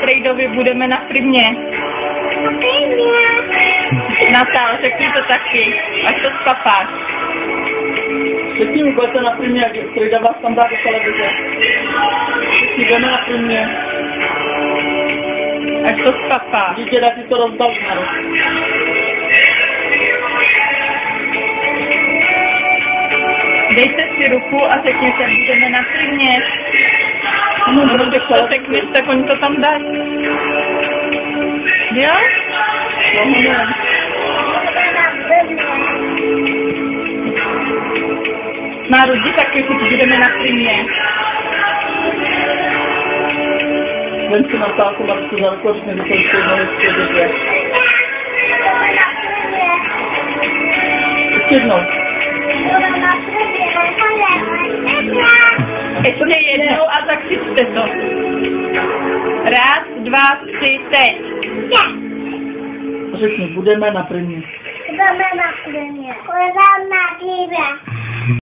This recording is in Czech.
Davidovi budeme na primě. Natal, řekni to taky, až to spapáš. Všichni ukaďte na primě, Frida vás tam dá do televize. Všichni jdeme na primě. Až to spapáš. Dítě, dá si to rozdal na Dejte si ruku a řekněte, budeme na primě. No, do tych plotek tak oni to tam dali. Ja? No, nie. Tři, teď. Řekni, budeme na primě. Budeme na primě. Budeme na primě.